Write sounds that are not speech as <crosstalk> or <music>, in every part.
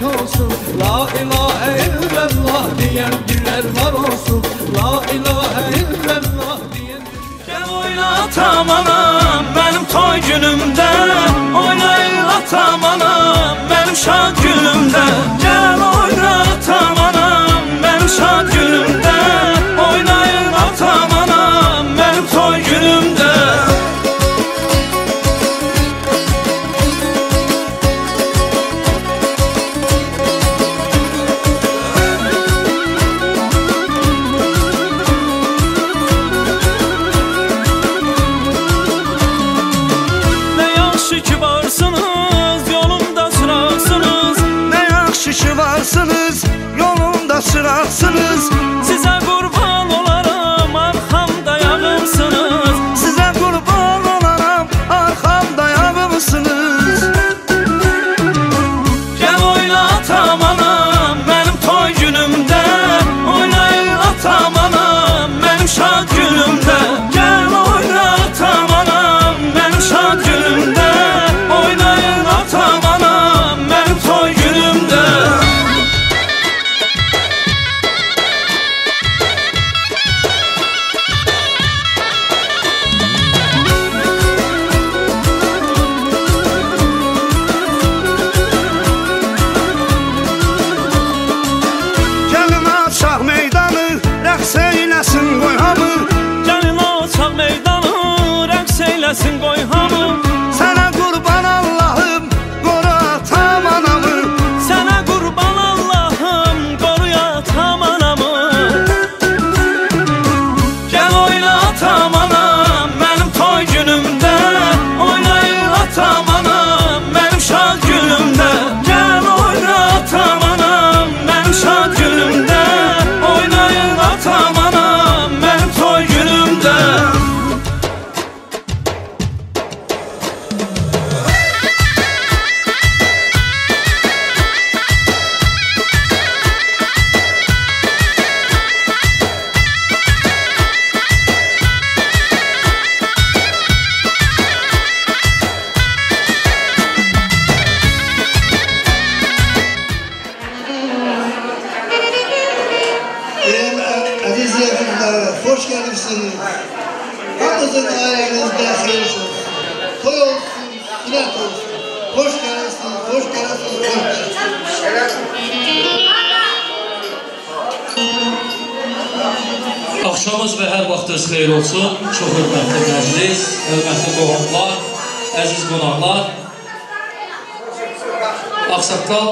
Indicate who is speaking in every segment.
Speaker 1: hak olsun. La ilahe illallah diyen diller var olsun. La ilahe illallah diyen
Speaker 2: Gel oynatam anam benim toy günümde. Oynayatam anam benim şad günümde. Gel oynatam
Speaker 3: qonaqlar. Ağsaqqal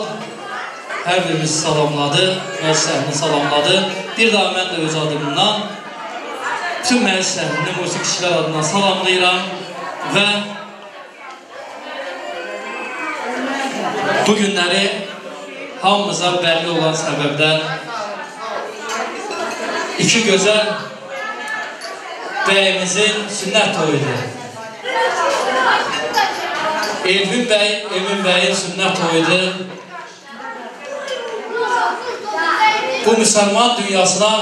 Speaker 3: hər birimizi salamladı, məclislərini salamladı. Bir daha mən də öz adımdan bütün məclislərini musiqiçilər adına salamlayıram və bu günləri hamımıza bəlli olan səbəbdən iki gözəl bəyimizin sünnət toyudur. Elvin bəy, Emin bəyin sünnət toyudur. Bu müsəlman dünyasına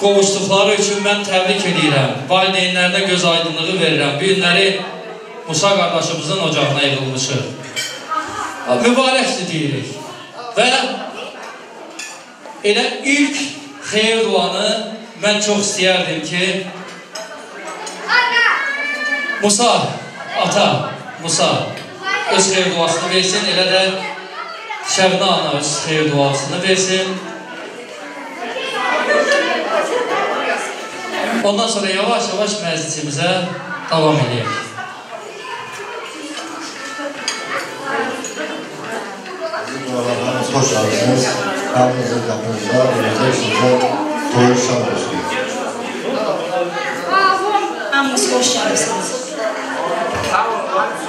Speaker 3: qovuşduqları üçün mən təbrik edirəm. Valideynlərinə göz aydınlığı verirəm. Bu günləri Musa qardaşımızın ocağına yığılmışıq. Mübarəkdir deyirik. Və elə ilk xeyir duanı mən çox istəyərdim ki, Musa, ata, Musa öz xeyir duasını versin, elə də Şəbna ana öz xeyir duasını versin. Ondan sonra yavaş-yavaş məclisimizə davam edəyək.
Speaker 4: Hoş geldiniz. Kalbinizin kapınızda vereceksiniz. Toyun şan olsun.
Speaker 5: Hamınız hoş geldiniz.
Speaker 6: What?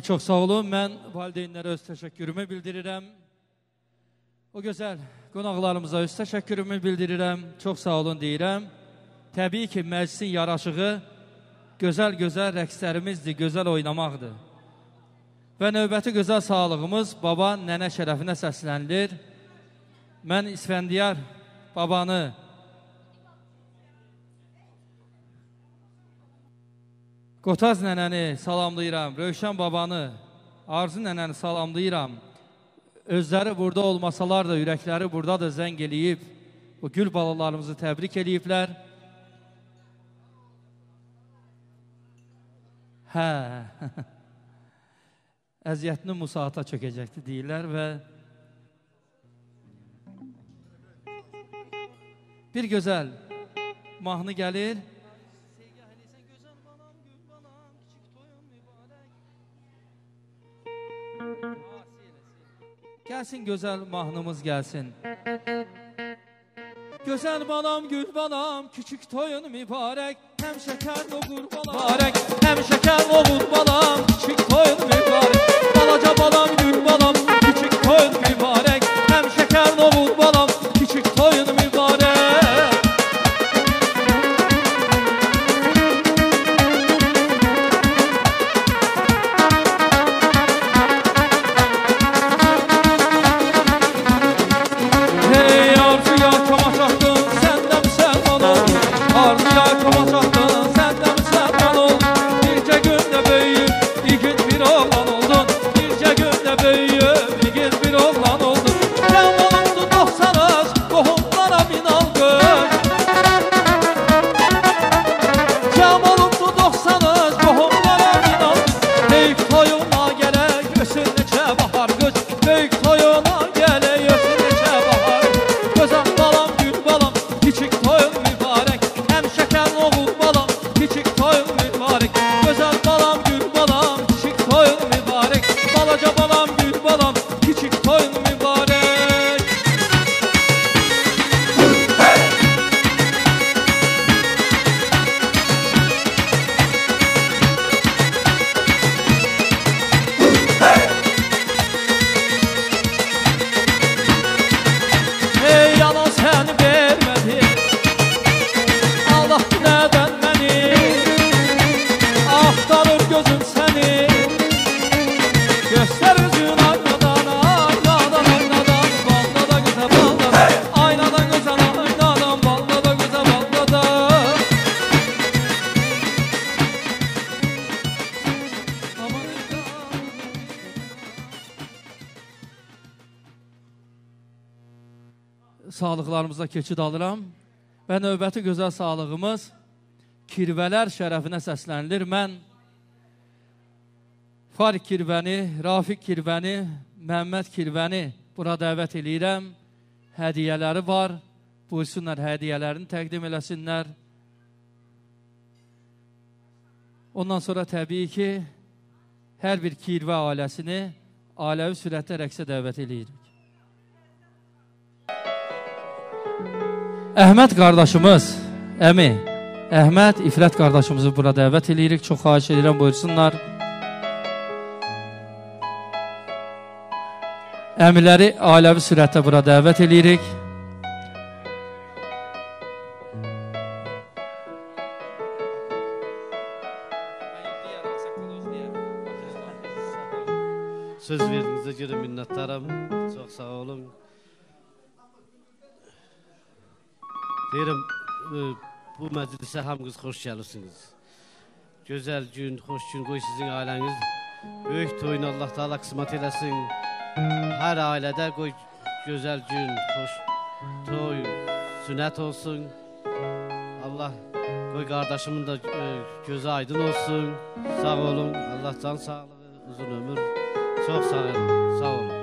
Speaker 6: Ay çox sağ olun. Mən valideynlərə öz təşəkkürümü bildirirəm. O gözəl qonaqlarımıza öz təşəkkürümü bildirirəm. Çox sağ olun deyirəm. Təbii ki, məclisin yaraşığı gözəl-gözəl rəqslərimizdir, gözəl oynamaqdır. Və növbəti gözəl sağlığımız baba nənə şərəfinə səslənilir. Mən İsfəndiyar babanı Qotaz nənəni salamlayıram, Rövşən babanı, Arzu nənəni salamlayıram. Özləri burada olmasalar da ürəkləri buradadır, zəng eləyib. Bu gül balalarımızı təbrik eləyiblər. Hə. <laughs> Əziyyətini Musaata çökəcəkdi deyirlər və bir gözəl mahnı gəlir. Gelsin güzel mahnımız gelsin. Güzel balam gül balam küçük toyun mübarek. Hem şeker olur balam. Mübarek. Hem şeker olur balam küçük toyun mübarek. Balaca balam gül balam küçük toyun mübarek. Hem şeker olur balam küçük toyun mübarek sağlıqlarımıza keçid alıram və növbəti gözəl sağlığımız kirvələr şərəfinə səslənilir. Mən Farik Kirvəni, Rafiq Kirvəni, Məmməd Kirvəni bura dəvət eləyirəm. Hədiyyələri var. Buyursunlar hədiyyələrini təqdim eləsinlər. Ondan sonra təbii ki, hər bir kirvə ailəsini aləvi sürətdə rəqsə dəvət eləyirik. Əhməd qardaşımız, əmi, Əhməd İfrət qardaşımızı bura dəvət eləyirik. Çox xahiş edirəm, buyursunlar. Əmiləri ailəvi sürətdə bura dəvət eləyirik.
Speaker 7: Deyirəm, e, bu məclisə hamınız xoş gəlirsiniz. Gözəl gün, xoş gün qoy sizin ailəniz. Böyük toyun Allah Taala qismət eləsin. Hər ailədə qoy gözəl gün, xoş toy, sünət olsun. Allah qoy qardaşımın da e, gözü aydın olsun. Sağ olun. Allah can sağlığı, uzun ömür. Çox sağ olun. Sağ olun.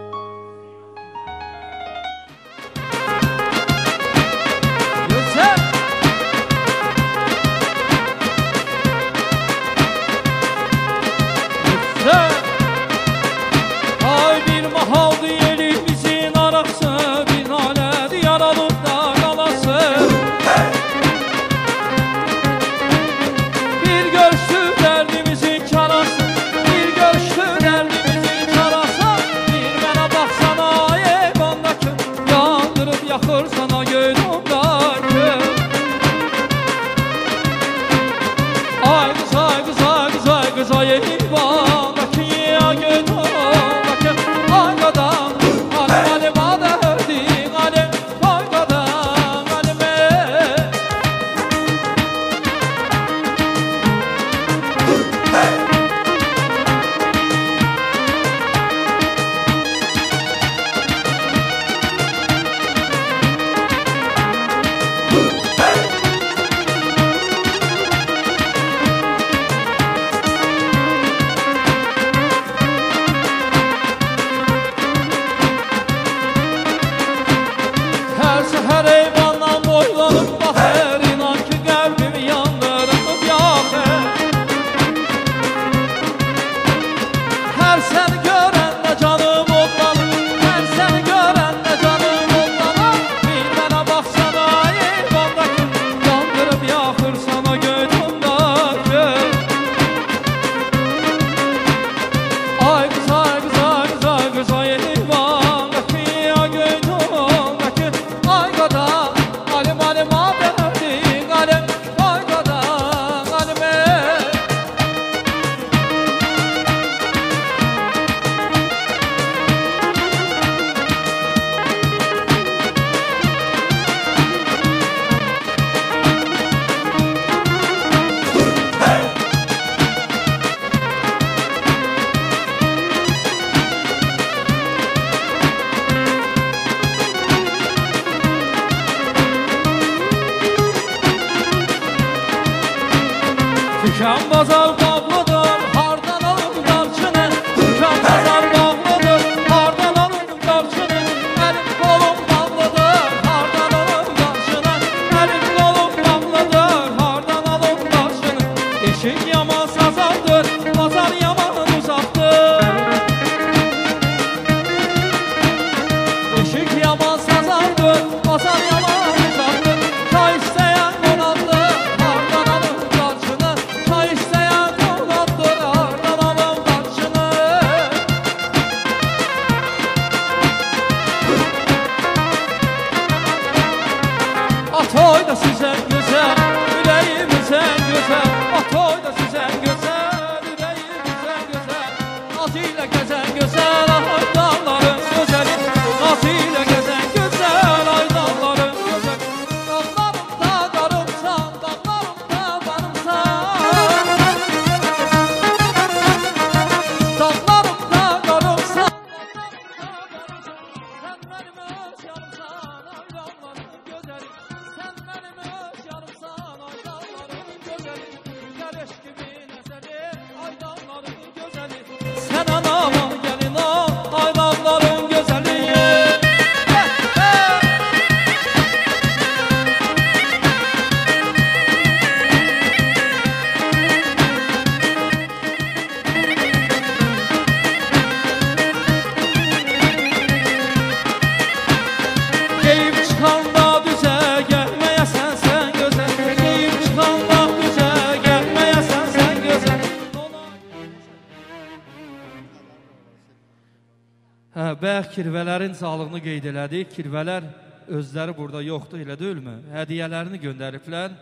Speaker 6: kirvələrin sağlığını qeyd elədik. Kirvələr özləri burada yoxdur, elə deyilmi? Hədiyələrini göndəriblər.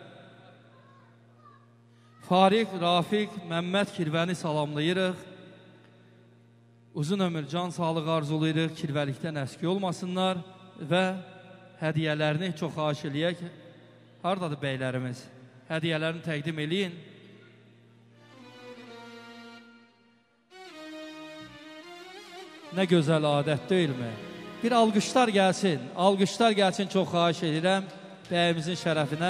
Speaker 6: Fariq, Rafiq, Məmməd kirvəni salamlayırıq. Uzun ömür, can sağlığı arzulayırıq, kirvəlikdən əski olmasınlar və hədiyələrini çox xahiş eləyək. Hardadır bəylərimiz? Hədiyələrini təqdim eləyin. Nə gözəl adət deyilmi? Bir alqışlar gəlsin, alqışlar gəlsin çox xahiş edirəm bəyimizin şərəfinə.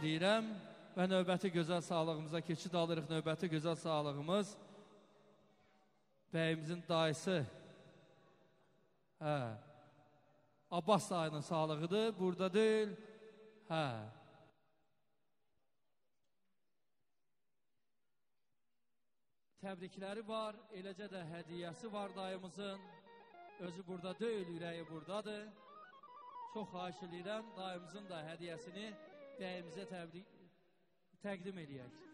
Speaker 6: deyirəm və növbəti gözəl sağlığımıza keçid alırıq. Növbəti gözəl sağlığımız bəyimizin dayısı hə, Abbas dayının sağlığıdır. Burada deyil. Hə. Təbrikləri var, eləcə də hədiyyəsi var dayımızın. Özü burada deyil, ürəyi buradadır. Çox xahiş edirəm dayımızın da hədiyyəsini dəyərimizə təbrik təqdim eləyək.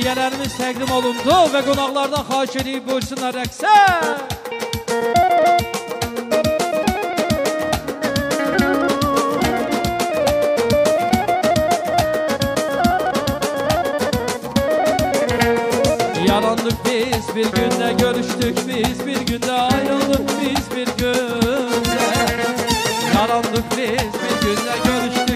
Speaker 6: hədiyələrimiz təqdim olundu və qonaqlardan xahiş edib buyursunlar rəqsə. Yarandık biz bir günde görüştük biz bir günde ayrıldık biz bir günde Yarandık biz bir günde görüştük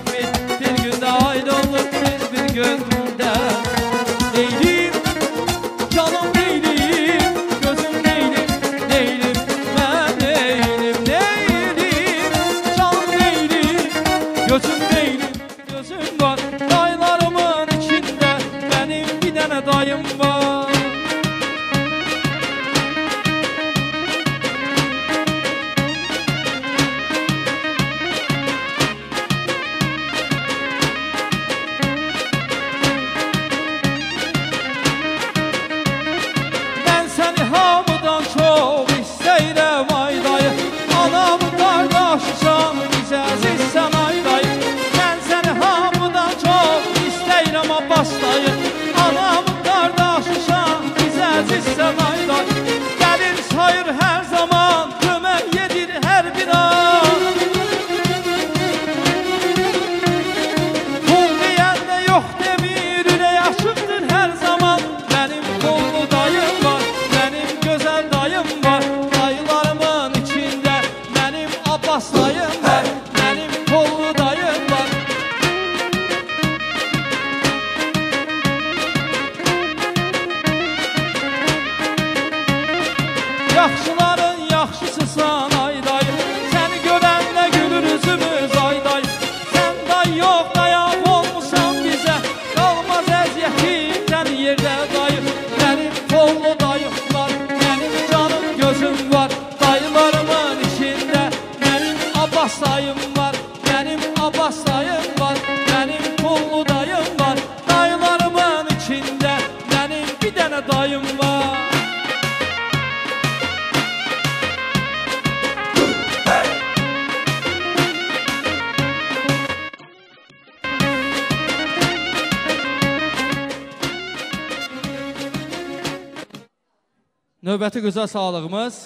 Speaker 6: da sağlığımız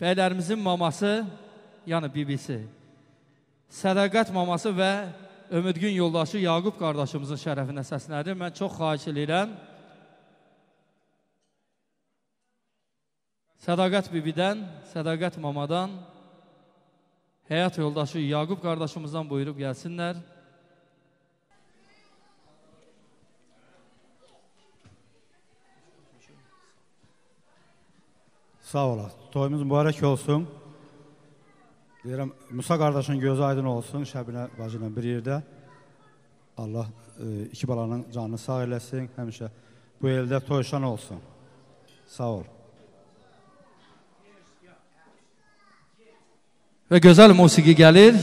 Speaker 6: bəylərimizin maması, yəni bibisi, sədəqət maması və Ömüdgün yoldaşı Yaqub qardaşımızın şərəfinə səslənir. Mən çox xahiş edirəm. Sədaqət bibidən, sədaqət mamadan, həyat yoldaşı Yaqub qardaşımızdan buyurub gəlsinlər.
Speaker 8: Sağ olasın. Toyumuz mübarək olsun. Deyirəm, Musa qardaşın gözü aydın olsun Şəbinə bacı ilə bir yerdə. Allah e, iki balanın canını sağ eləsin. Həmişə bu eldə toyşan olsun. Sağ ol.
Speaker 6: Və gözəl musiqi gəlir.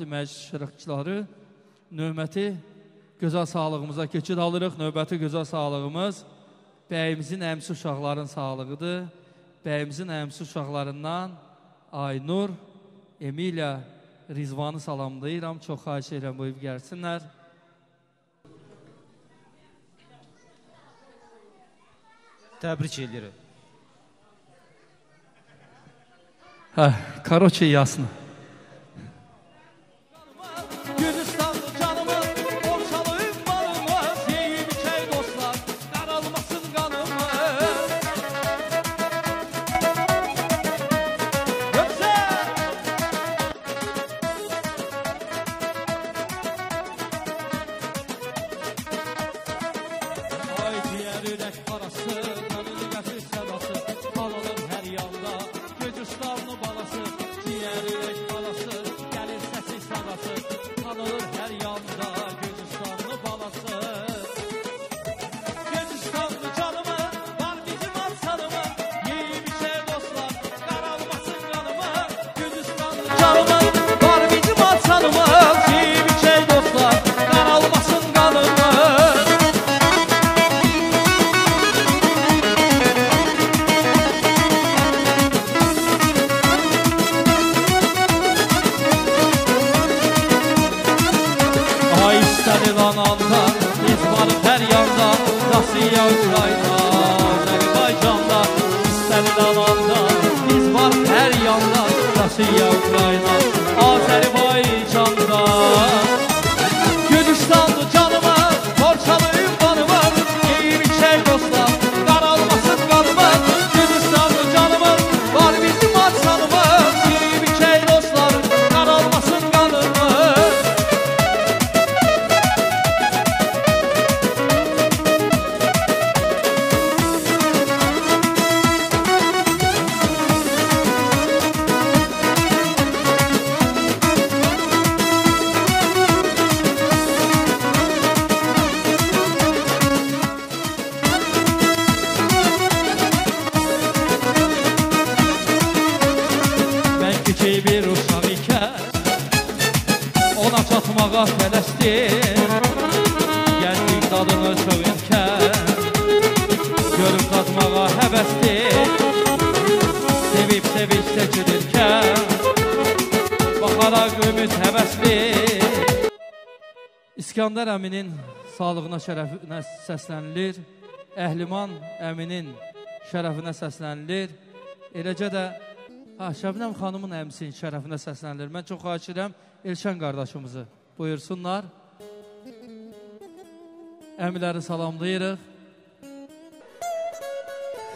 Speaker 6: Hörmətli məclis iştirakçıları, növbəti gözəl sağlığımıza keçid alırıq. Növbəti gözəl sağlığımız bəyimizin əmsi uşaqların sağlığıdır. Bəyimizin əmsi uşaqlarından Aynur, Emilia, Rizvanı salamlayıram. Çox xahiş edirəm bu ev gəlsinlər.
Speaker 9: Təbrik edirəm.
Speaker 6: Hə, karoçe yasını.
Speaker 10: Şərəfinə səslənilir. Əhliman əminin şərəfinə səslənilir. Eləcə də ha, Şəbnəm xanımın əmsinin şərəfinə səslənilir. Mən çox xahiş edirəm Elşən qardaşımızı buyursunlar. Əmiləri salamlayırıq.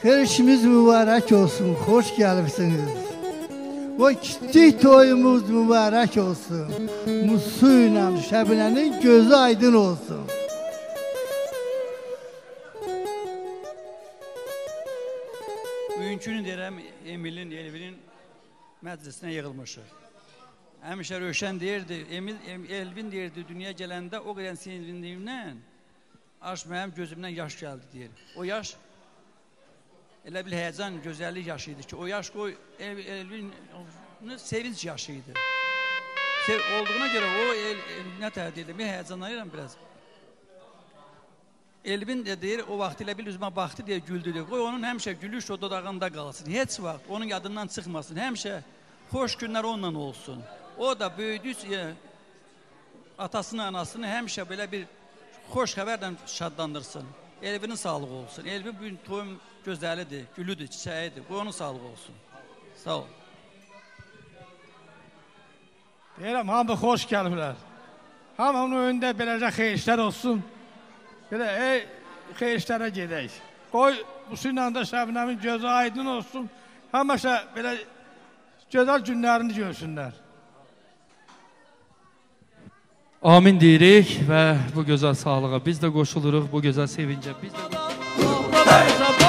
Speaker 11: Xerişimiz mübarək olsun, xoş gəlibsiniz. Bu kiçik toyumuz mübarək olsun. Musu ilə Şəbnənin gözü aydın olsun.
Speaker 2: Emilin, Elvinin məclisinə yığılmışıq. Həmişə Rövşən deyirdi, Emil, Em- Elvin deyirdi, dünyaya gələndə o qədər sevindiğimdən aş mənim gözümdən yaş gəldi deyir. O yaş elə bir həyəcan, gözəllik yaşı idi ki, o yaş o El, Elvin sevinç yaşı idi. Sev, olduğuna görə o el, el, nə təhər bir həyəcanlanıram biraz. Elvin də deyir, o vaxt elə bil üzümə baxdı deyə güldü deyə. Qoy onun həmişə gülüş o dodağında qalsın. Heç vaxt onun yadından çıxmasın. Həmişə xoş günlər onunla olsun. O da böyüdükcə atasını, anasını həmişə belə bir xoş xəbərlə şadlandırsın. Elvinin sağlığı olsun. Elvin bu gün toyun gözəlidir, gülüdür, çiçəyidir. Qoy onun sağlığı olsun. Sağ ol.
Speaker 12: Deyirəm, hamı xoş gəliblər. Hamının önündə beləcə xeyirlər olsun. Belə ey xeyirlərə gedək. Qoy suyla da Şəbnəmin gözü aydın olsun. Həmişə belə gözəl günlərini görsünlər.
Speaker 6: Amin deyirik və bu gözəl sağlığa biz də qoşuluruq, bu gözəl sevincə biz də
Speaker 10: Balda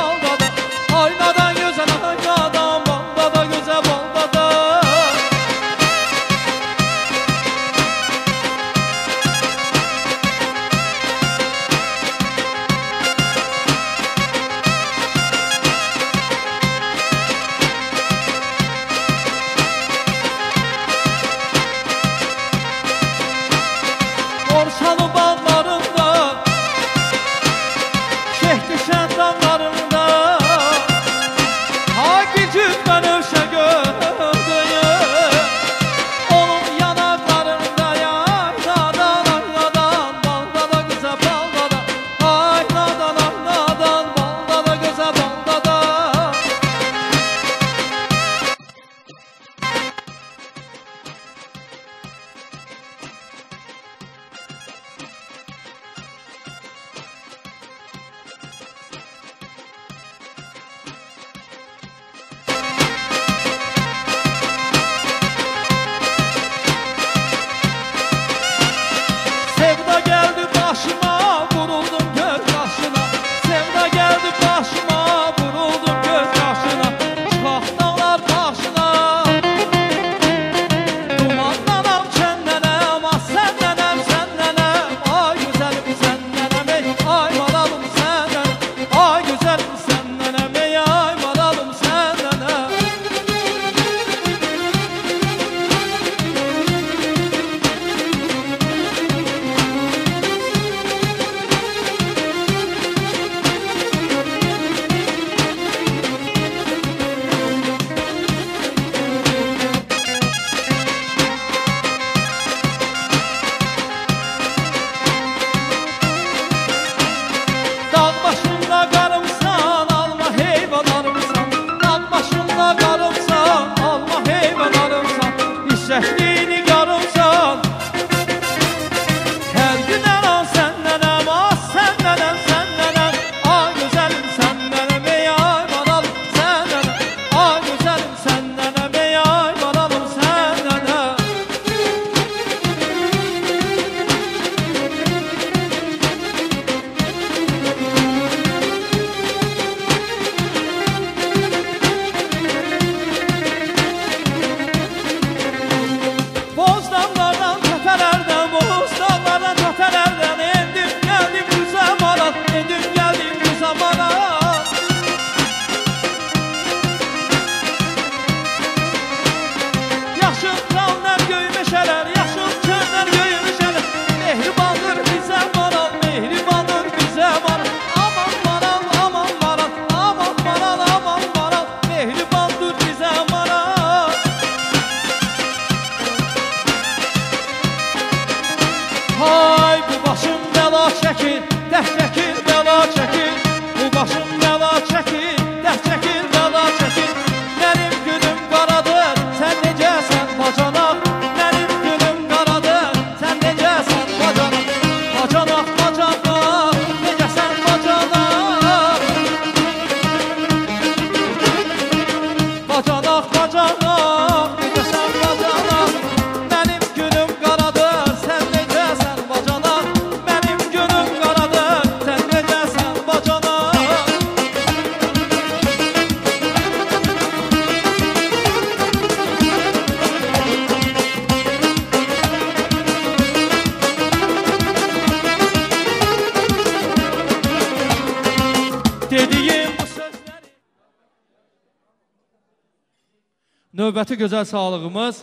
Speaker 6: Növbəti gözəl sağlığımız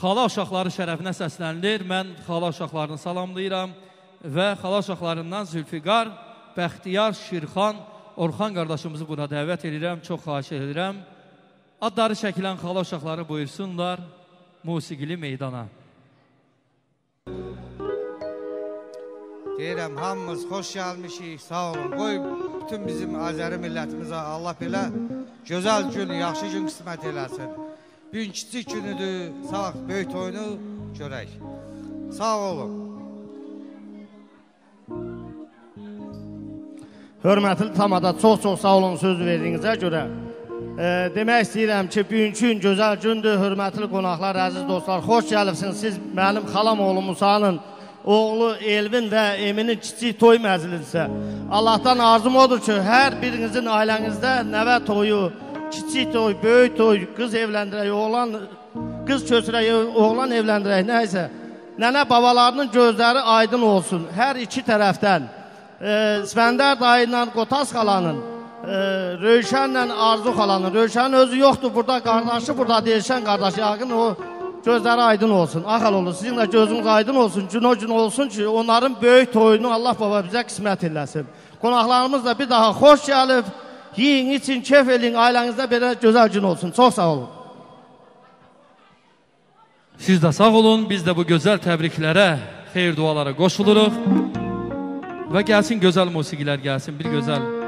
Speaker 6: xala uşaqları şərəfinə səslənilir. Mən xala uşaqlarını salamlayıram və xala uşaqlarından Zülfiqar, Bəxtiyar, Şirxan, Orxan qardaşımızı buna dəvət edirəm. Çox xahiş edirəm. Adları çəkilən xala uşaqları buyursunlar musiqili meydana.
Speaker 13: Deyirəm, hamımız xoş gəlmişik, sağ olun. Qoy bütün bizim Azəri millətimizə Allah belə gözəl gün, yaxşı gün qismət eləsin. Bu gün kiçik günüdür, sağ böyük toyunu görək. Sağ olun.
Speaker 14: Hörmətli tamada çox-çox sağ olun söz verdiyinizə görə. E, demək istəyirəm ki, bugünkü gün gözəl gündür. Hörmətli qonaqlar, əziz dostlar, xoş gəlibsiniz. Siz mənim xalam oğlu Musanın oğlu Elvin və Eminin kiçik toy məclisisə. Allahdan arzum odur ki, hər birinizin ailənizdə nəvə toyu, kiçik toy, böyük toy, qız evləndirək, oğlan qız köçürək, oğlan evləndirək, nəysə. Nənə babalarının gözləri aydın olsun hər iki tərəfdən. E, Svəndər dayı ilə Qotas xalanın, e, Rövşənlə Arzu xalanın. Rövşənin özü yoxdur burada, qardaşı burada, Deyişən qardaşı yaqın o gözləri aydın olsun. Axal olur, sizin də gözünüz aydın olsun, gün o gün olsun ki, onların böyük toyunu Allah baba bizə qismət eləsin. Qonaqlarımız da bir daha xoş gəlib. Yiyin, için, kef eləyin, ailənizdə belə gözəl gün olsun. Çox sağ olun.
Speaker 6: Siz də sağ olun, biz də bu gözəl təbriklərə, xeyir dualara qoşuluruq. Və gəlsin gözəl musiqilər gəlsin, bir gözəl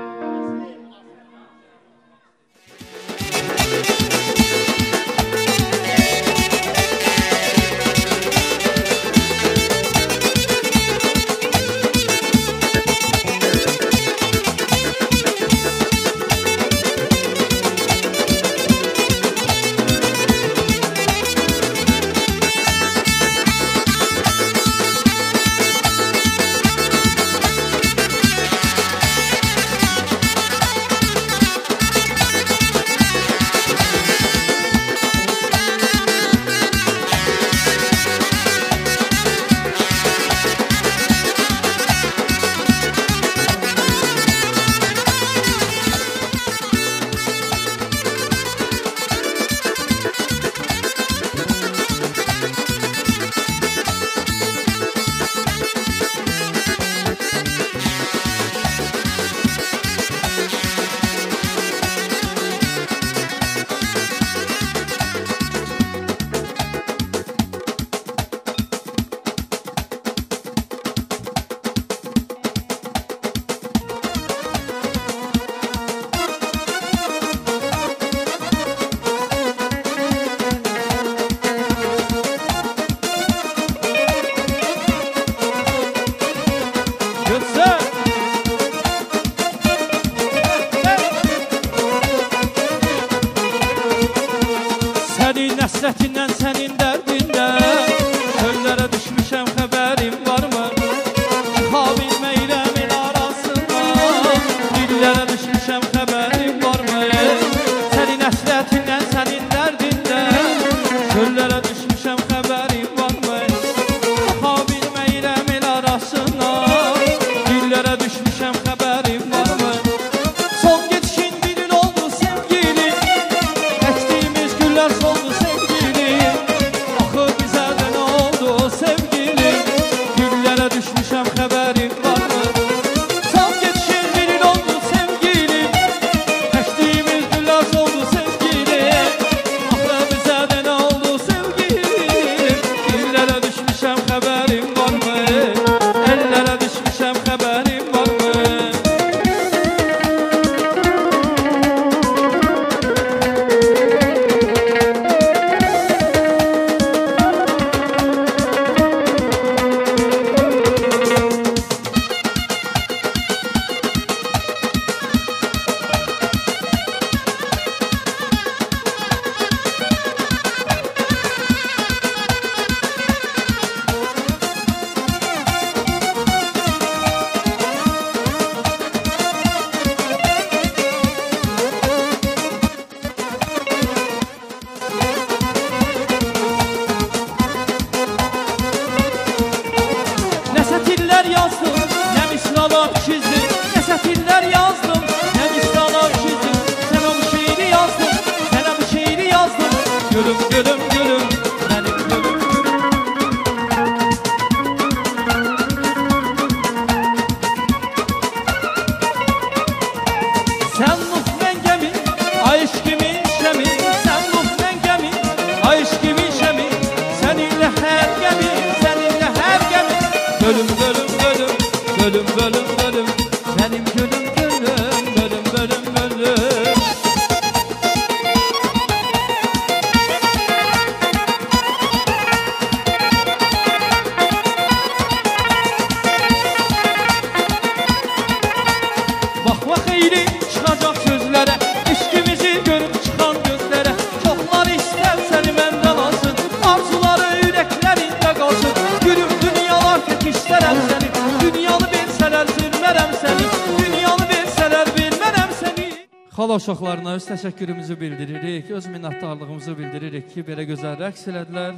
Speaker 6: ki, belə gözəl rəqs elədilər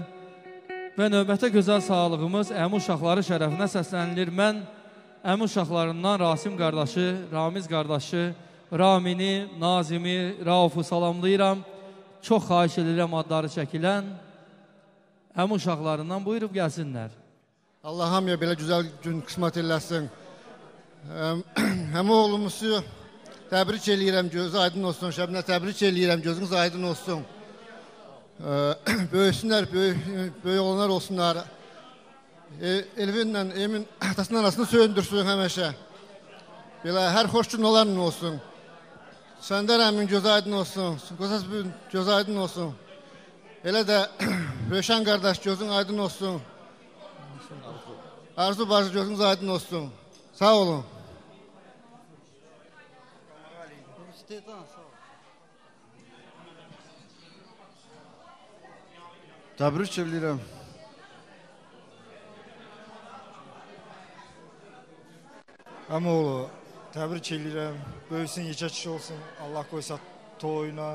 Speaker 6: və növbətə gözəl sağlığımız əmi uşaqları şərəfinə səslənilir. Mən əmi uşaqlarından Rasim qardaşı, Ramiz qardaşı, Ramini, Nazimi, Raufu salamlayıram. Çox xahiş edirəm adları çəkilən əmi uşaqlarından buyurub gəlsinlər.
Speaker 15: Allah hamıya belə gözəl gün qismət eləsin. Həm, <clears throat> həm oğlumuzu təbrik eləyirəm, gözü aydın olsun. Şəbinə təbrik eləyirəm, gözünüz aydın olsun. Böyüsünlər, böyük, böyük olanlar olsunlar. Elvinlə Emin atasının arasını söyündürsün həmişə. Belə hər xoş gün olanla olsun. Səndə Rəmin gözü aydın olsun. Qosas gün gözü aydın olsun. Elə də Röşən qardaş gözün aydın olsun. Arzu bacı gözünüz aydın olsun. Sağ olun.
Speaker 16: Təbrik edirəm.
Speaker 17: Əmoğlu, təbrik edirəm. Böyüsün, yekə kişi olsun. Allah qoysa toyuna.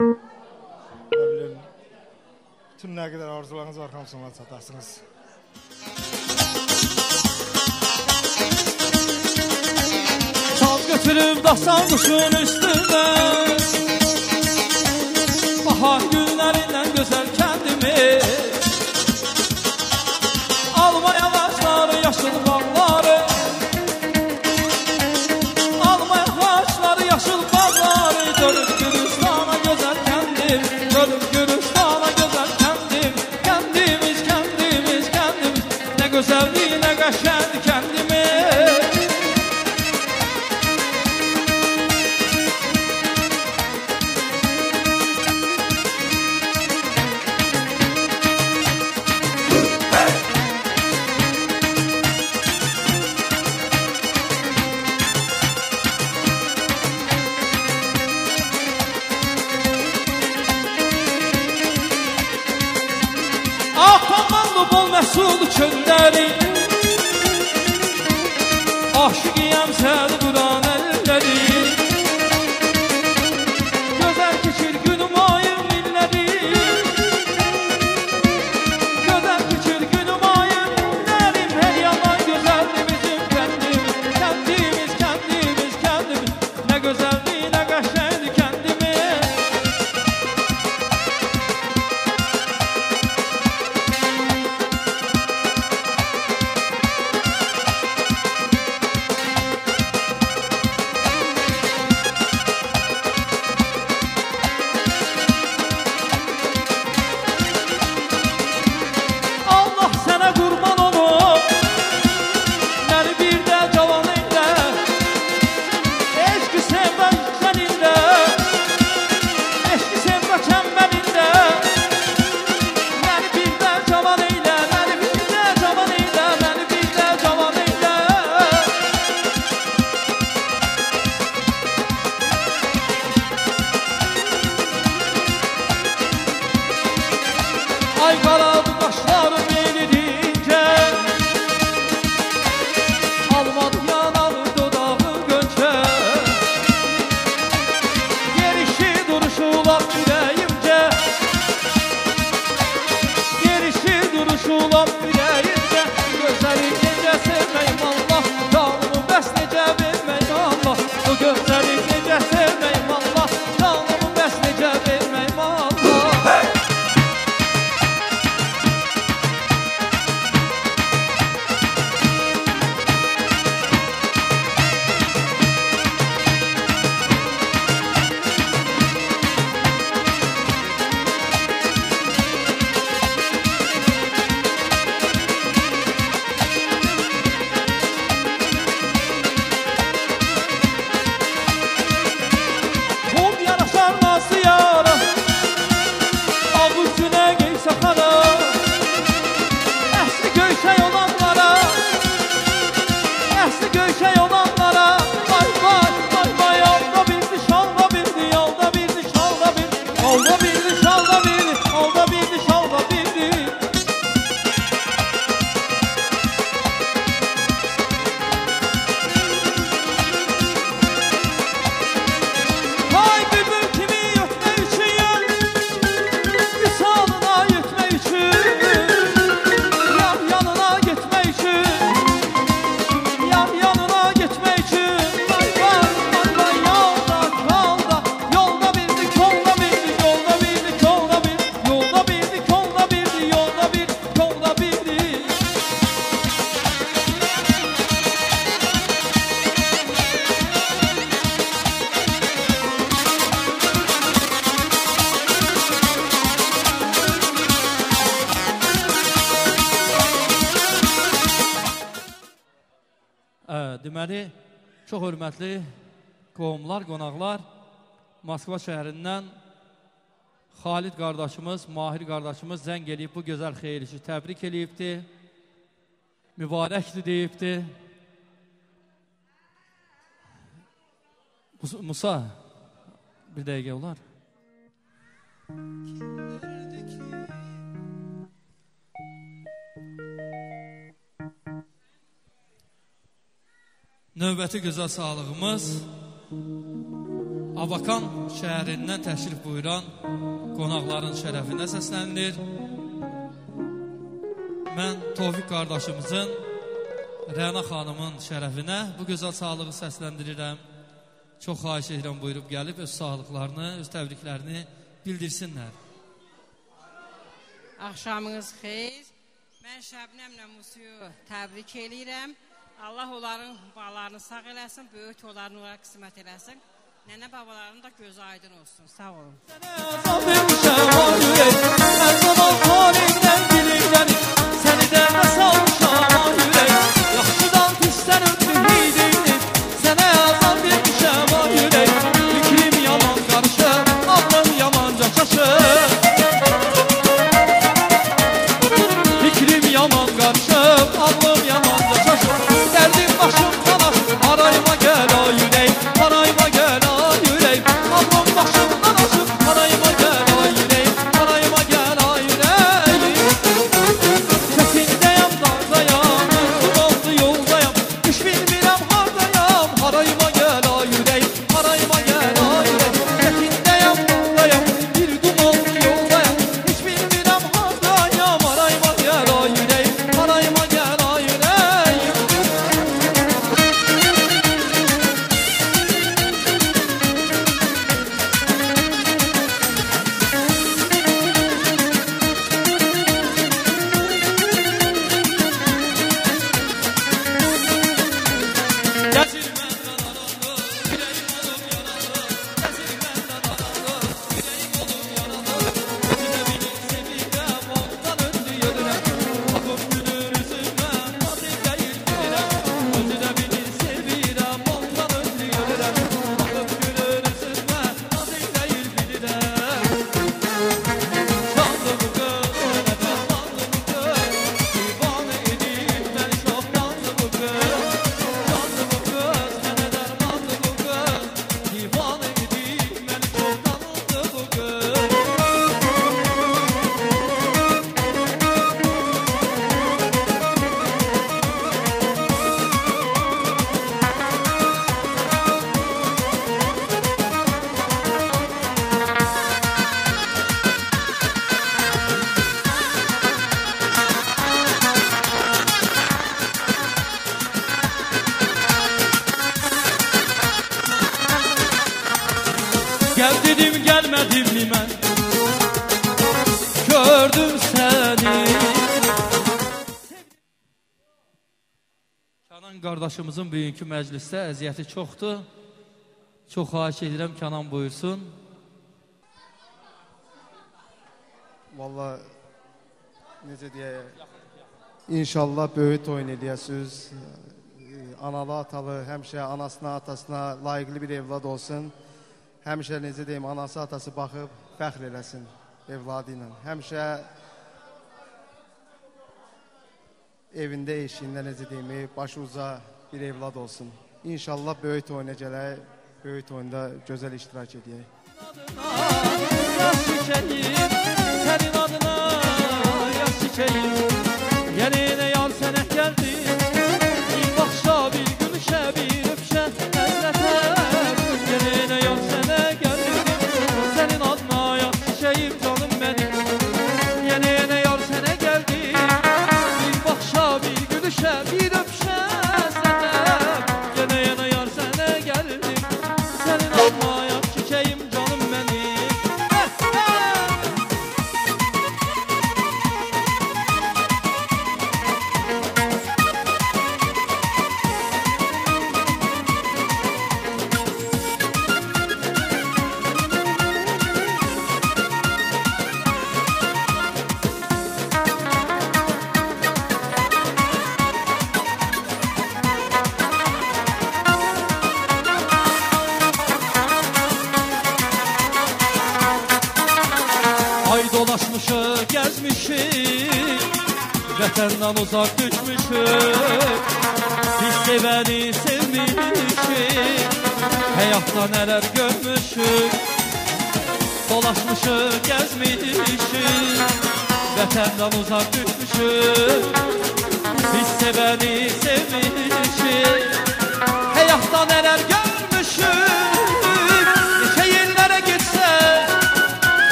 Speaker 17: Nə bilim, bütün nə qədər arzularınız var, hamısını çatasınız.
Speaker 6: Saz götürüb dasan quşun üstünə Bahar günlərindən gözəl
Speaker 18: में Moskva şəhərindən Xalid qardaşımız, Mahir qardaşımız zəng eləyib bu gözəl xeyir işi təbrik eləyibdi. Mübarəkdir deyibdi. Mus- Musa, bir dəqiqə olar. Növbəti gözəl sağlığımız Abakan şəhərindən təşrif buyuran qonaqların şərəfinə səslənilir. Mən Tofiq qardaşımızın Rəna xanımın şərəfinə bu gözəl sağlığı səsləndirirəm. Çox xahiş edirəm buyurub gəlib öz sağlıqlarını, öz təbriklərini bildirsinlər.
Speaker 6: Axşamınız xeyir. Mən Şəbnəmlə Musiyu təbrik eləyirəm. Allah onların balalarını sağ eləsin, böyük onların onlara qismət eləsin. Nənə babaların da gözü aydın olsun. Sağ olun.
Speaker 18: Qardaşımızın bugünkü məclisdə əziyyəti çoxdur. Çox xahiş edirəm Kənan buyursun.
Speaker 19: Valla necə deyək, inşallah böyük oyun eləyəsiniz. Analı, atalı, həmişə anasına, atasına layiqli bir evlad olsun. Həmişə necə deyim, anası, atası baxıb fəxr eləsin evladı ilə. Həmişə evində, eşiyində necə deyim, başı uza bir evlad olsun. İnşallah böyük gələk, böyük oyunda gözəl iştirak edək.
Speaker 20: Yaş çiçeğim senin adına Yaş çiçeğim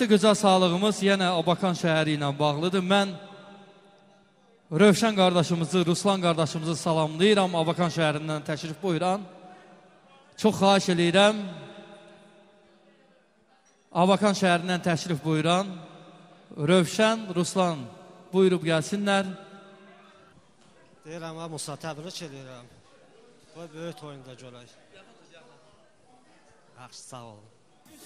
Speaker 6: Hörmətli qıca sağlığımız yenə Abakan şəhəri ilə bağlıdır. Mən Rövşən qardaşımızı, Ruslan qardaşımızı salamlayıram Abakan şəhərindən təşrif buyuran. Çox xahiş eləyirəm. Abakan şəhərindən təşrif buyuran Rövşən, Ruslan buyurub gəlsinlər.
Speaker 21: Deyirəm, Musa, təbrik edirəm. Qoy böyük toyunda görək. Yaxşı, sağ olun.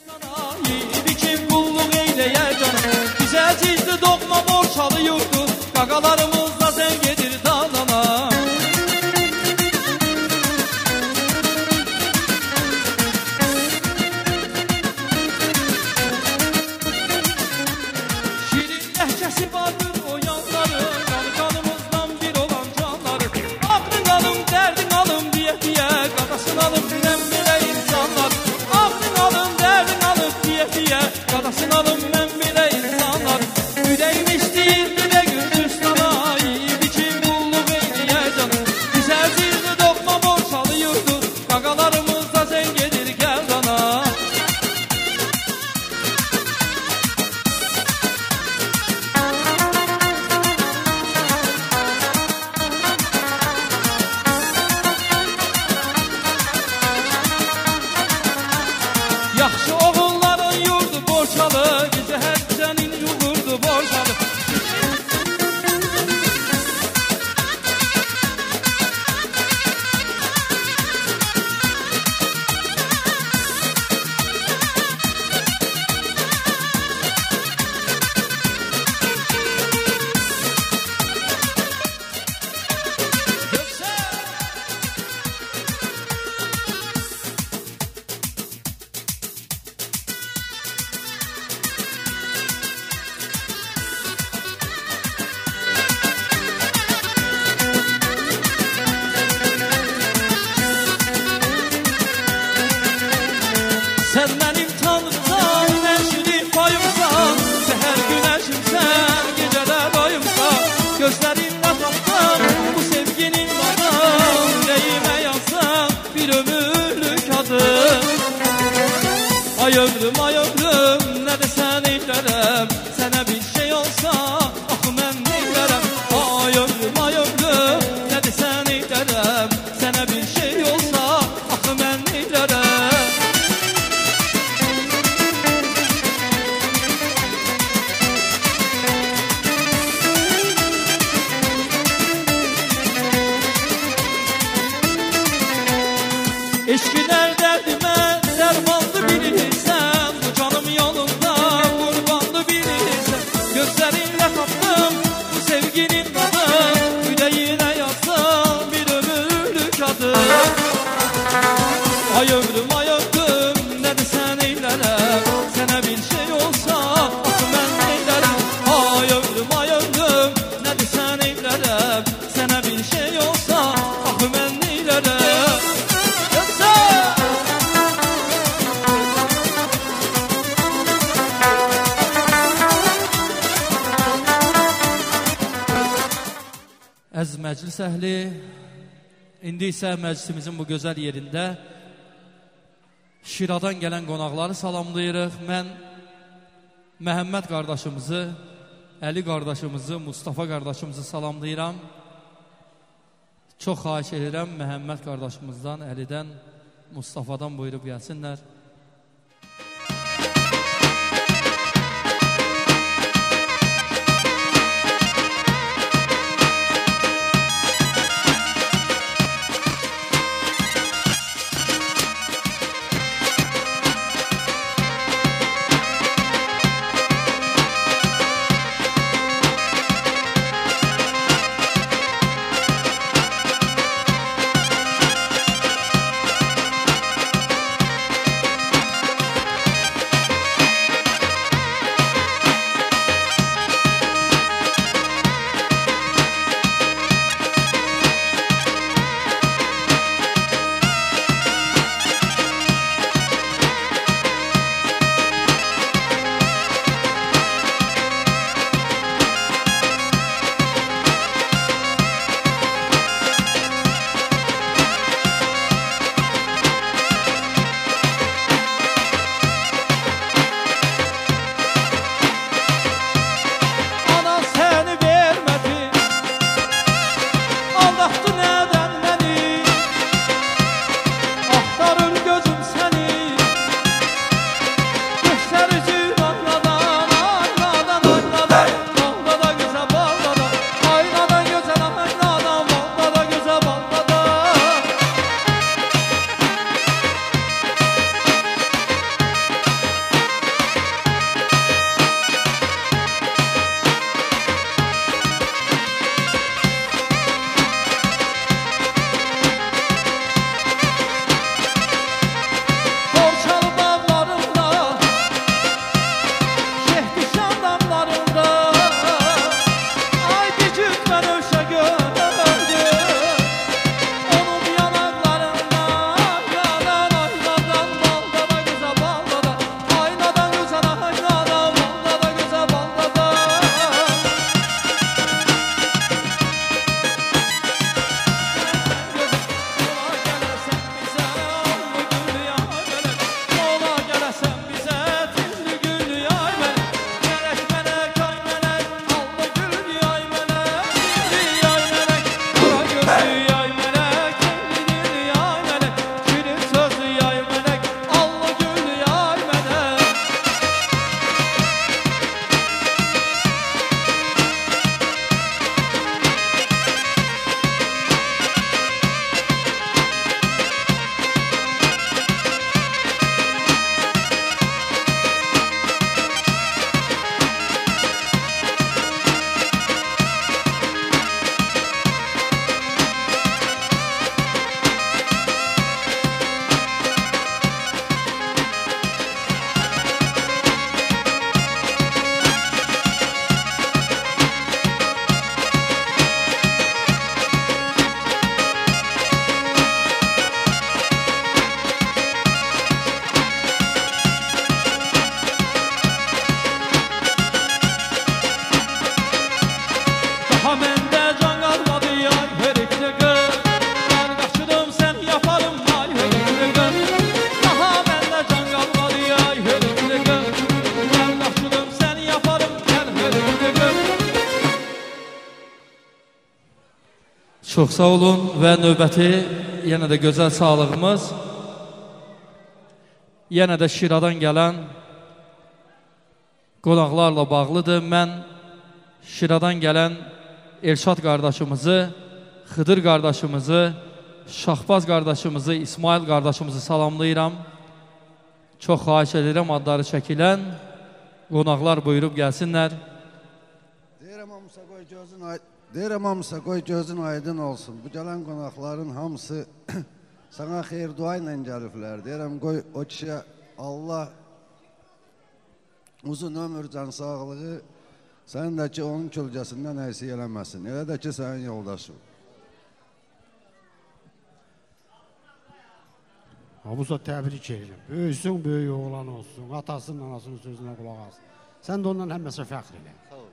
Speaker 6: Yedi kim qulluq eyləyə canım Bizə sizdi doğma borçalı yurdu Qaqalarımızla zəng edir danana məclisimizin bu gözəl yerində Şiradan gələn qonaqları salamlayırıq. Mən Məhəmməd qardaşımızı, Əli qardaşımızı, Mustafa qardaşımızı salamlayıram. Çox xahiş edirəm Məhəmməd qardaşımızdan, Əlidən, Mustafadan buyurub gəlsinlər. sağ olun və növbəti yenə də gözəl sağlığımız yenə də Şiradan gələn qonaqlarla bağlıdır. Mən Şiradan gələn Elşad qardaşımızı, Xıdır qardaşımızı, Şahbaz qardaşımızı, İsmail qardaşımızı salamlayıram. Çox xahiş edirəm adları çəkilən qonaqlar buyurub gəlsinlər.
Speaker 22: Deyirəm, Musa qoy gözün aydın. Deyirəm hamısa qoy gözün aydın olsun. Bu gələn qonaqların hamısı <coughs> sana xeyir dua ilə gəliblər. Deyirəm qoy o kişiyə Allah uzun ömür, can sağlığı sənin də ki onun kölgəsindən əksik eləməsin. Elə də ki sənin yoldaşın.
Speaker 23: Hamusa təbrik edirəm. Böyüsün, böyük oğlan olsun. Atasının, anasının sözünə qulaq asın. Sən də ondan həməsə fəxr elə.
Speaker 22: Sağ ol.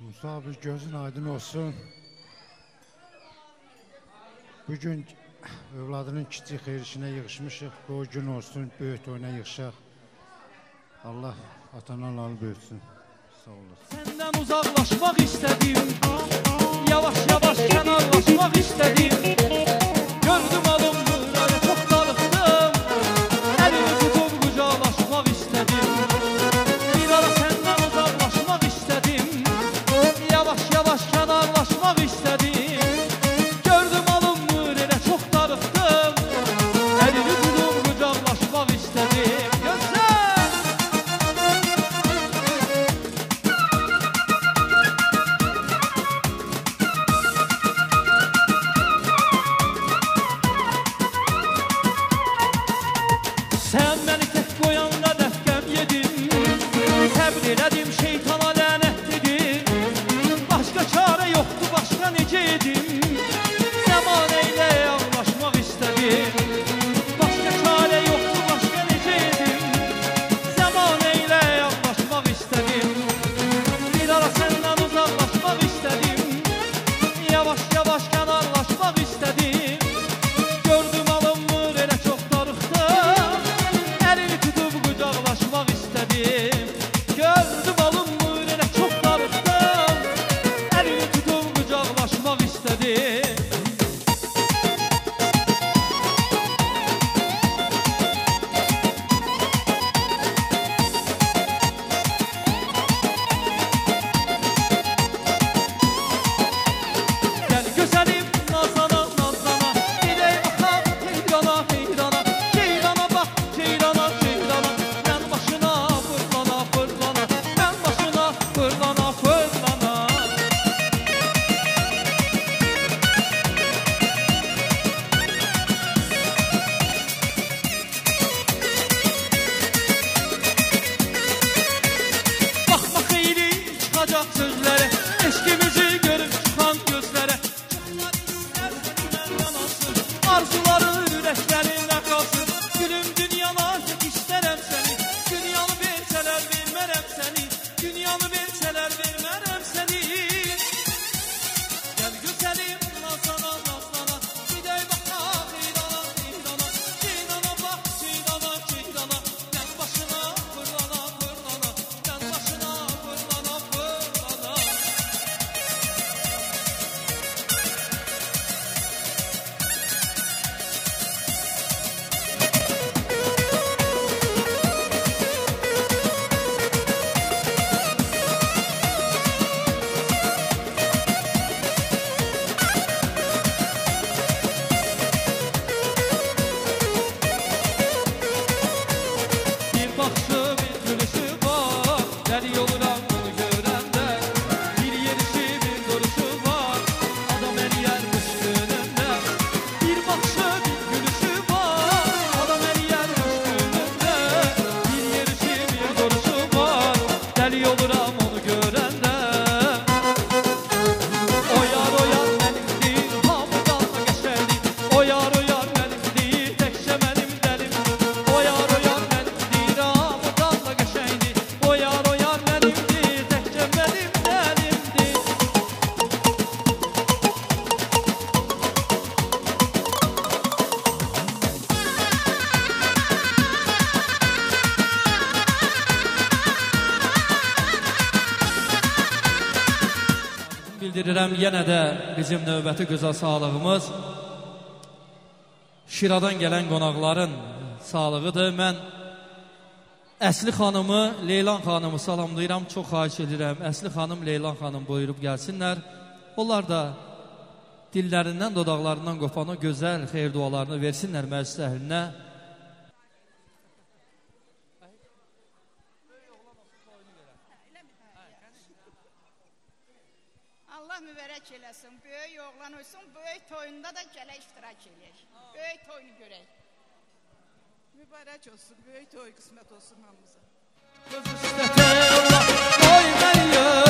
Speaker 17: Musa abi gözün aydın olsun. Bugün övladının kiçik xeyir işinə yığışmışıq. Bu gün olsun, böyük toyuna yığışaq. Allah ata-analarını böyütsün. Sağ olasın.
Speaker 6: Səndən uzaqlaşmaq istədim. Yavaş-yavaş kənarlaşmaq istədim. Gördüm alımdır, bildirirəm yenə də bizim növbəti gözəl sağlığımız Şiradan gələn qonaqların sağlığıdır. Mən Əsli xanımı, Leylan xanımı salamlayıram. Çox xahiş edirəm. Əsli xanım, Leylan xanım buyurub gəlsinlər. Onlar da dillərindən, dodaqlarından qopan o gözəl xeyir dualarını versinlər məclis əhlinə.
Speaker 24: Eləsin. Böyük oğlan olsun, böyük toyunda da gələ iştirak eləyək. Böyük toyunu görək.
Speaker 25: Mübarək olsun, böyük toy qismət olsun hamımıza.
Speaker 6: Oy məni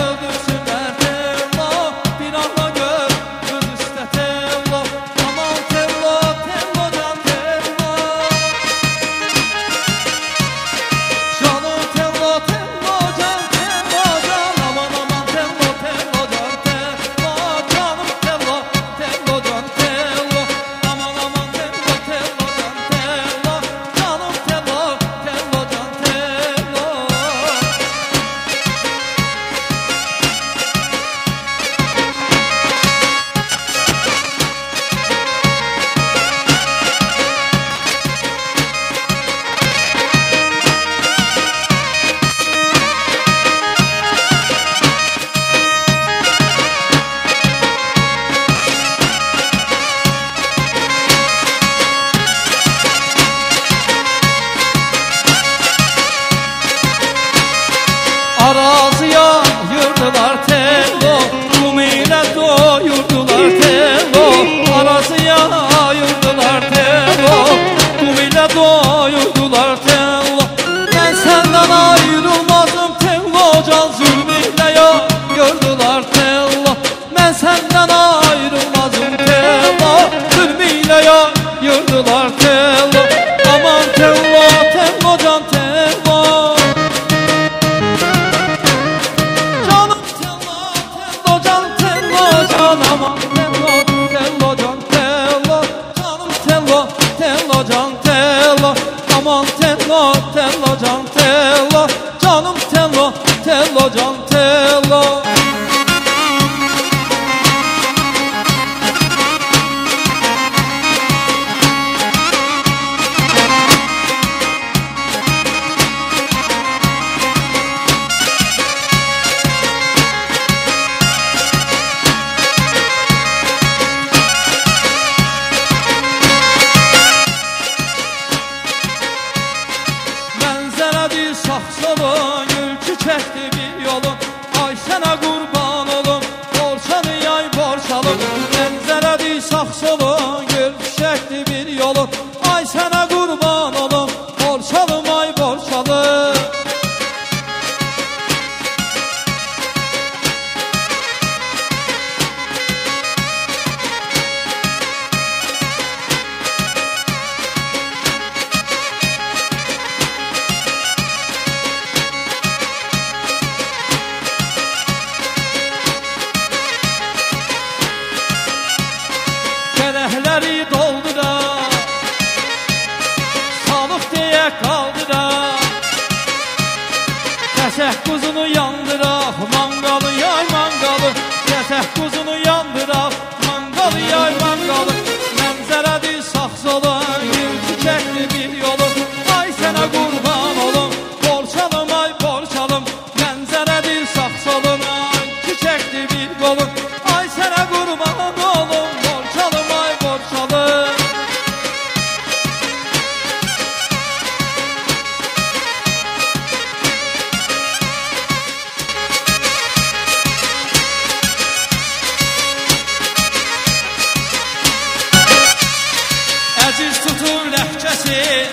Speaker 6: ləhcəsi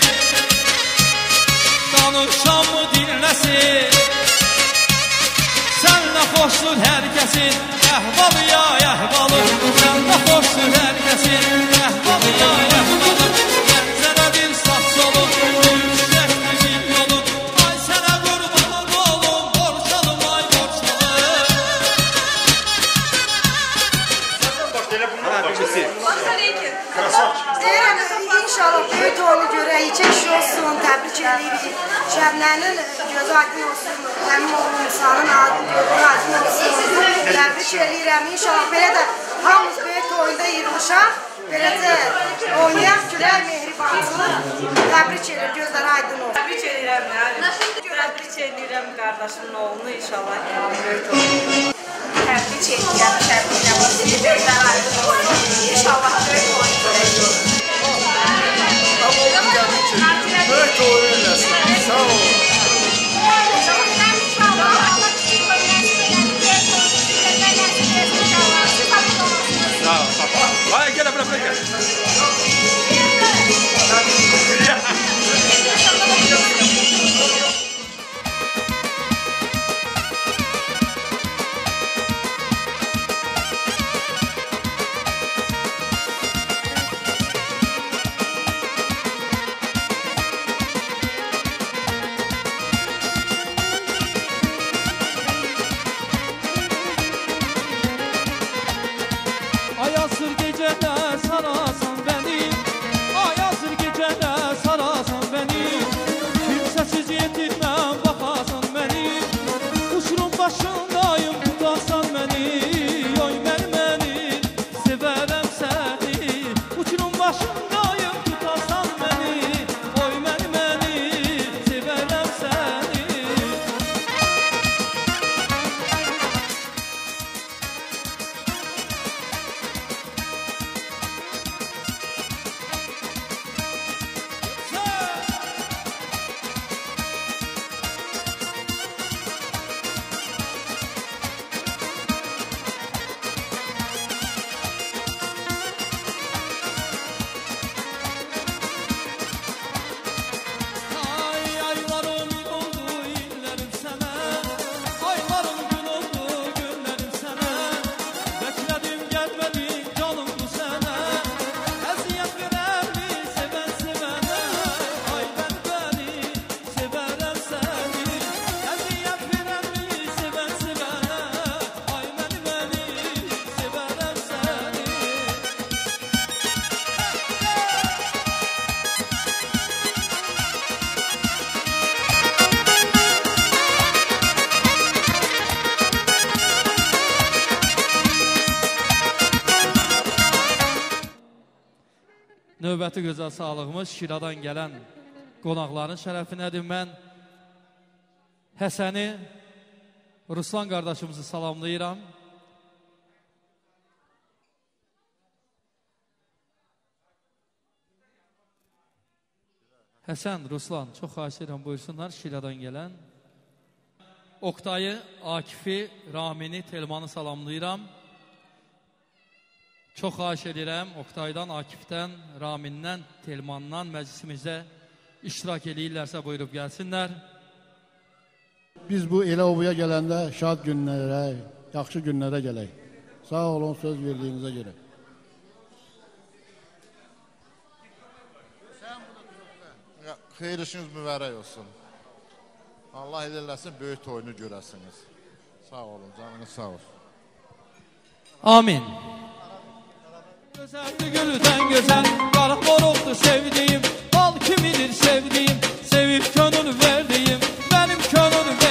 Speaker 6: Danışan mı dinləsi Sən nə xoşdur hər kəsin Əhvalı ya əhvalı. Sən nə xoşdur hər kəsin Əhvalı ya əhvalı
Speaker 26: Şəbnənin gözü aydın olsun, həmin oğlum Musanın adı gözü aydın olsun. Təbrik edirəm, inşallah belə də hamımız böyük oyunda yığılışaq. Beləcə oynayaq, gülək, mehribansın. Təbrik edirəm, gözləri aydın olsun.
Speaker 27: Təbrik edirəm.
Speaker 28: edirəm. Təbrik edirəm qardaşımın oğlunu inşallah böyük olur. Təbrik edirəm, təbrik edirəm. Gözlər aydın olsun. İnşallah böyük oyun görəcək.
Speaker 29: Böyük oyun
Speaker 6: Növbəti gözəl sağlığımız Şiradan gələn qonaqların şərəfinədir. Mən Həsəni, Ruslan qardaşımızı salamlayıram. Həsən, Ruslan, çox xahiş edirəm buyursunlar Şiradan gələn. Oktayı, Akifi, Ramini, Telmanı salamlayıram. Çox xahiş edirəm Oktaydan, Akifdən, Ramindən, Telmandan məclisimizdə iştirak eləyirlərsə buyurub gəlsinlər.
Speaker 23: Biz bu elə ovaya gələndə şad günlərə, yaxşı günlərə gələk. Sağ olun söz verdiyinizə görə.
Speaker 27: Xeyir işiniz mübarək olsun. Allah eləsin, böyük toyunu görəsiniz. Sağ olun, canınız sağ olsun.
Speaker 6: Amin. Gözerdi gülden güzel Kahraman oldu sevdiğim. Al kimidir sevdiğim Sevip kanını verdiğim. Benim kanını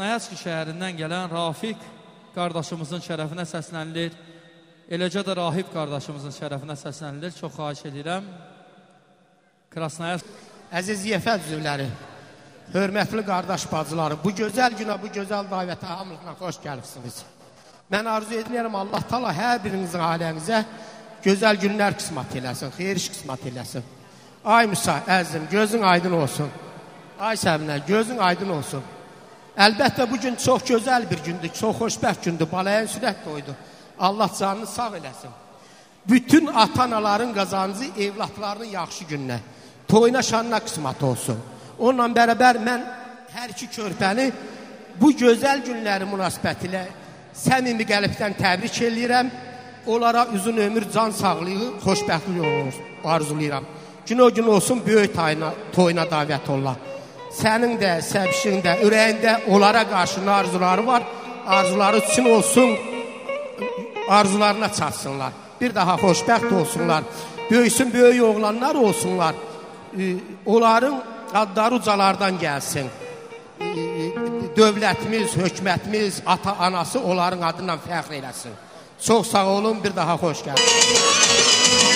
Speaker 6: Krasnoyarsk şəhərindən gələn Rafiq qardaşımızın şərəfinə səslənilir. Eləcə də Rahib qardaşımızın şərəfinə səslənilir. Çox xahiş edirəm. Krasnoyarsk
Speaker 23: Əziz YFL üzvləri, hörmətli qardaş bacıları, bu gözəl günə, bu gözəl davətə hamınızla xoş gəlibsiniz. Mən arzu edirəm Allah Taala hər birinizin ailənizə gözəl günlər qismət eləsin, xeyir iş qismət eləsin. Ay Musa, əzizim, gözün aydın olsun. Ay Səbinə, gözün aydın olsun. Əlbəttə bu gün çox gözəl bir gündür, çox xoşbəxt gündür. Balayın sürət doydu. Allah canını sağ eləsin. Bütün ata-anaların qazancı evlatlarının yaxşı gününə, toyuna şanına qismət olsun. Onunla bərabər mən hər iki körpəni bu gözəl günləri münasibətilə səmimi qəlbdən təbrik eləyirəm. Onlara uzun ömür, can sağlığı, xoşbəxtlik arzulayıram. Gün o gün olsun böyük tayına, toyuna davət olurlar. Sənin də, səbşin də, ürəyində onlara qarşı arzuları var. Arzuları üçün olsun, arzularına çatsınlar. Bir daha xoşbəxt olsunlar. Böyüsün böyük oğlanlar olsunlar. Onların adları ucalardan gəlsin. Dövlətimiz, hökumətimiz, ata, anası onların adından fəxr eləsin. Çox sağ olun, bir daha xoş gəldiniz.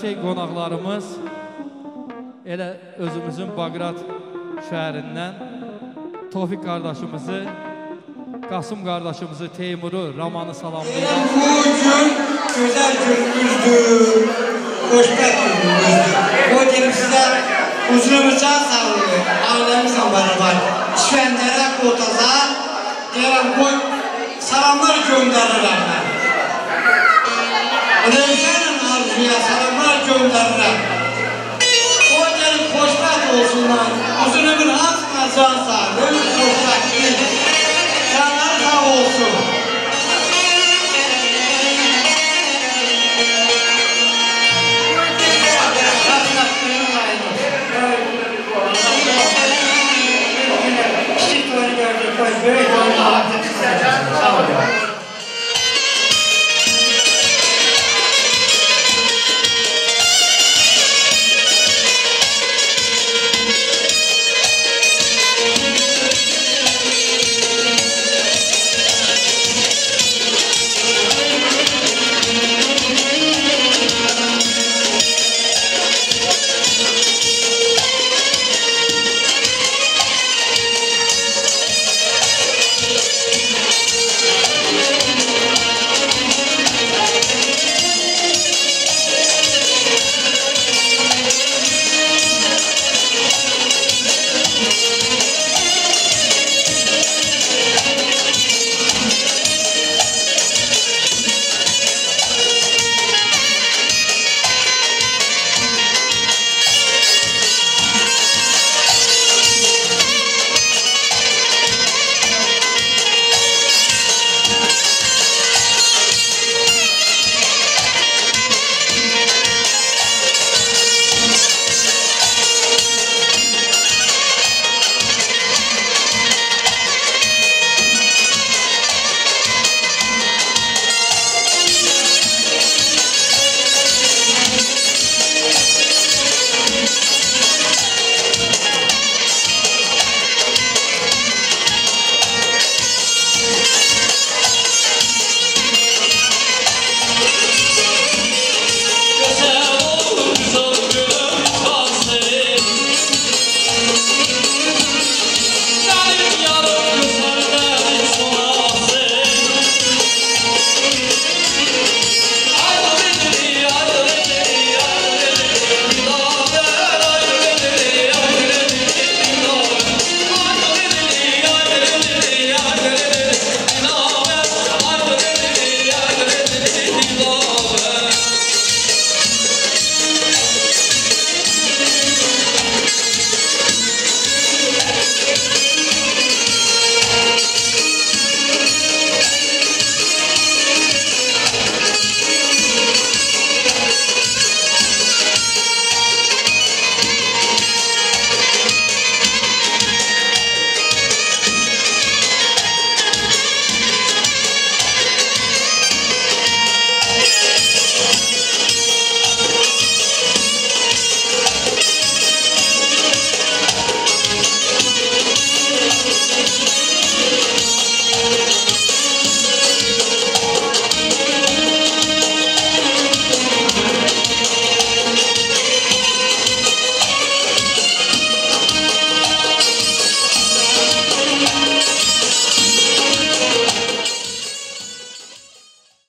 Speaker 6: Növbəti qonaqlarımız elə özümüzün Baqrat şəhərindən Tofiq qardaşımızı, Qasım qardaşımızı, Teymuru, Ramanı salamlayıram.
Speaker 30: Bu gün güzel günümüzdür, hoşbət günümüzdür. O deyim sizə huzurumuza sağlıyor, ailemizle beraber. İşvəndərə, Qotaza, deyirəm, qoy salamlar göndərirəm mən. Reyşənlə arzuya salamlar göndərirəm. O deyirəm, xoşbət olsunlar, uzun ömür hamısına can sağ, ömür xoşbətli, canlar sağ olsun. Kiçik toyunu